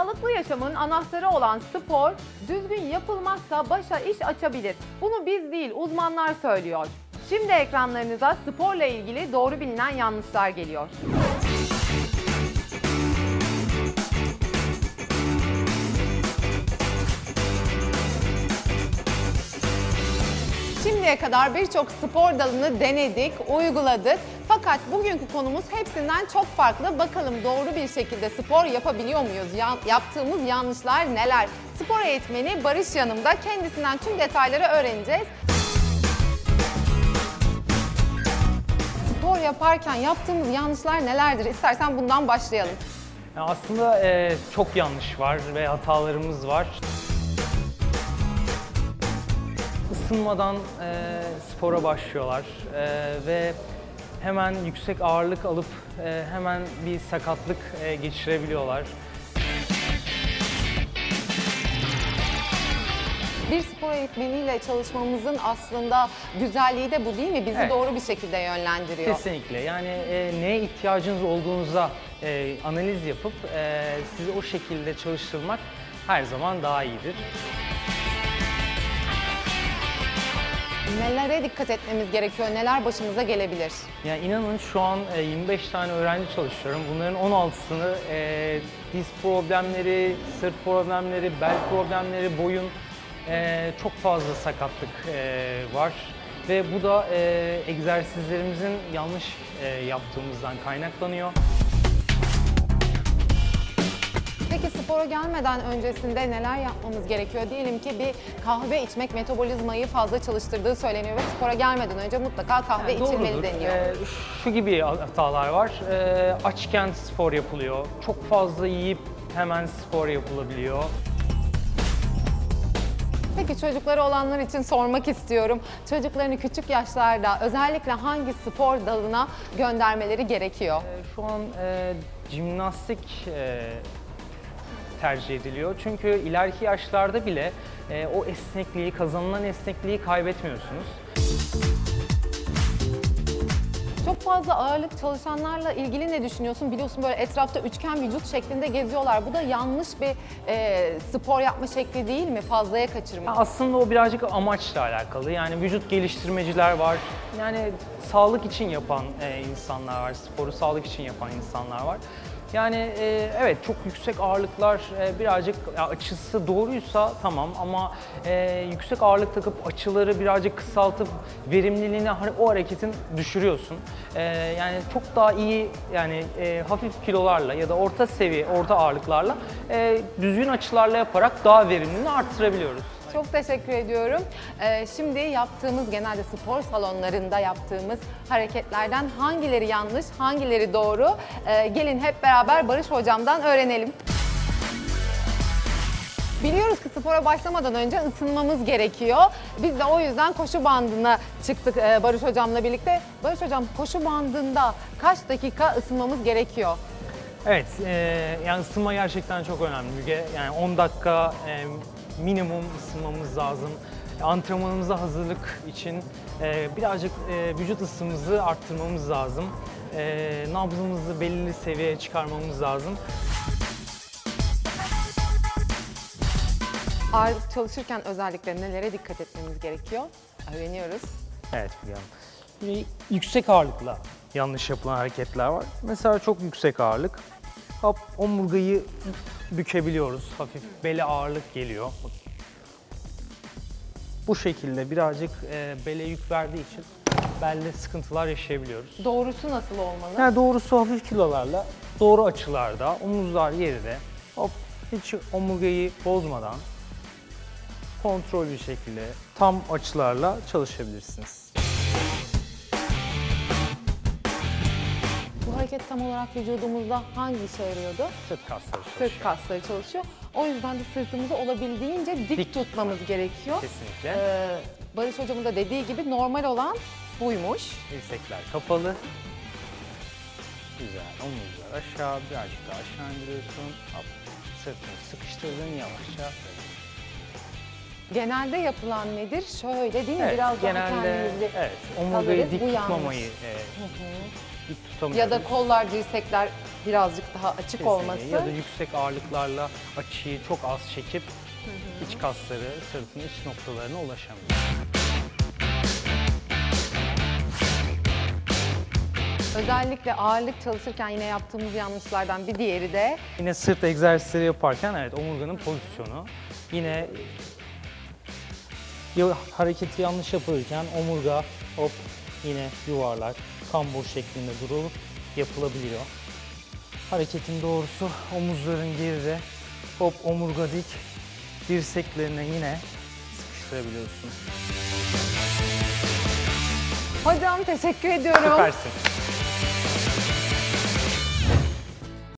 Sağlıklı yaşamın anahtarı olan spor, düzgün yapılmazsa başa iş açabilir. Bunu biz değil, uzmanlar söylüyor. Şimdi ekranlarınıza sporla ilgili doğru bilinen yanlışlar geliyor. Şimdiye kadar birçok spor dalını denedik, uyguladık. Fakat bugünkü konumuz hepsinden çok farklı. Bakalım doğru bir şekilde spor yapabiliyor muyuz? Ya- yaptığımız yanlışlar neler? Spor eğitmeni Barış yanımda. Kendisinden tüm detayları öğreneceğiz. Spor yaparken yaptığımız yanlışlar nelerdir? İstersen bundan başlayalım. Ya aslında e, çok yanlış var ve hatalarımız var. Isınmadan e, spora başlıyorlar e, ve hemen yüksek ağırlık alıp e, hemen bir sakatlık e, geçirebiliyorlar. Bir spor eğitmeniyle çalışmamızın aslında güzelliği de bu değil mi? Bizi Evet. doğru bir şekilde yönlendiriyor. Kesinlikle yani e, neye ihtiyacınız olduğunuza e, analiz yapıp e, sizi o şekilde çalıştırmak her zaman daha iyidir. Nelere dikkat etmemiz gerekiyor? Neler başımıza gelebilir? Yani inanın şu an e, 25 tane öğrenci çalışıyorum. Bunların 16'sını e, diz problemleri, sırt problemleri, bel problemleri, boyun e, çok fazla sakatlık e, var. Ve bu da e, egzersizlerimizin yanlış e, yaptığımızdan kaynaklanıyor. Peki spora gelmeden öncesinde neler yapmamız gerekiyor? Diyelim ki bir kahve içmek metabolizmayı fazla çalıştırdığı söyleniyor ve spora gelmeden önce mutlaka kahve Yani içilmeli doğrudur. deniyor. Ee, şu gibi hatalar var. Ee, açken spor yapılıyor. Çok fazla yiyip hemen spor yapılabiliyor. Peki çocukları olanlar için sormak istiyorum. Çocuklarını küçük yaşlarda özellikle hangi spor dalına göndermeleri gerekiyor? Ee, Şu an e, jimnastik e, tercih ediliyor. Çünkü ileriki yaşlarda bile e, o esnekliği, kazanılan esnekliği kaybetmiyorsunuz. Çok fazla ağırlık çalışanlarla ilgili ne düşünüyorsun? Biliyorsun böyle etrafta üçgen vücut şeklinde geziyorlar. Bu da yanlış bir e, spor yapma şekli değil mi? Fazlaya kaçırma. Aslında o birazcık amaçla alakalı. Yani vücut geliştirmeciler var. Yani sağlık için yapan e, insanlar var. Sporu sağlık için yapan insanlar var. Yani e, evet çok yüksek ağırlıklar e, birazcık ya açısı doğruysa tamam ama e, yüksek ağırlık takıp açıları birazcık kısaltıp verimliliğini hani o hareketin düşürüyorsun. E, yani çok daha iyi yani e, hafif kilolarla ya da orta seviye orta ağırlıklarla e, düzgün açılarla yaparak daha verimliliğini arttırabiliyoruz. Çok teşekkür ediyorum. Ee, şimdi yaptığımız genelde spor salonlarında yaptığımız hareketlerden hangileri yanlış, hangileri doğru? Ee, gelin hep beraber Barış hocamdan öğrenelim. Biliyoruz ki spora başlamadan önce ısınmamız gerekiyor. Biz de o yüzden koşu bandına çıktık e, Barış hocamla birlikte. Barış hocam koşu bandında kaç dakika ısınmamız gerekiyor? Evet, e, yani ısınma gerçekten çok önemli Müge. Yani 10 dakika e, minimum ısınmamız lazım. Antrenmanımıza hazırlık için e, birazcık e, vücut ısımızı arttırmamız lazım. E, nabzımızı belirli seviyeye çıkarmamız lazım. Ağırlık çalışırken özellikle nelere dikkat etmemiz gerekiyor? Öğreniyoruz. Evet. Şimdi yüksek ağırlıkla yanlış yapılan hareketler var. Mesela çok yüksek ağırlık. Hop omurgayı bükebiliyoruz. Hafif bele ağırlık geliyor. Bu şekilde birazcık e, bele yük verdiği için belde sıkıntılar yaşayabiliyoruz. Doğrusu nasıl olmalı? Yani doğrusu hafif kilolarla, doğru açılarda, omuzlar yeride. Hop hiç omurgayı bozmadan kontrol bir şekilde tam açılarla çalışabilirsiniz. Hareket tam olarak vücudumuzda hangi işe yarıyordu? Sırt kasları çalışıyor. Sırt kasları çalışıyor. O yüzden de sırtımızı olabildiğince dik, Dik tutmamız gerekiyor. Kesinlikle. Ee, Barış hocamın da dediği gibi normal olan buymuş. Dirsekler kapalı. Güzel. Omuzlar aşağı. Birazcık daha aşağı indiriyorsun. Sırtını sıkıştırdın yavaşça. Genelde yapılan nedir? Şöyle değil mi? Evet, Biraz daha genelde kendimizi evet, omurgayı dik tutmamayı e, dik tutamıyoruz. Ya da kollar, dirsekler birazcık daha açık Kesinlikle. olması. Ya da yüksek ağırlıklarla açıyı çok az çekip iç kasları, sırtın iç noktalarına ulaşamıyor. Özellikle ağırlık çalışırken yine yaptığımız yanlışlardan bir diğeri de Yine sırt egzersizleri yaparken evet omurganın pozisyonu. Yine hareketi yanlış yapılırken omurga hop yine yuvarlak, kambur şeklinde durulup yapılabiliyor. Hareketin doğrusu omuzların geride, hop omurga dik, dirseklerine yine sıkıştırabiliyorsun. Hocam teşekkür ediyorum. Süpersin.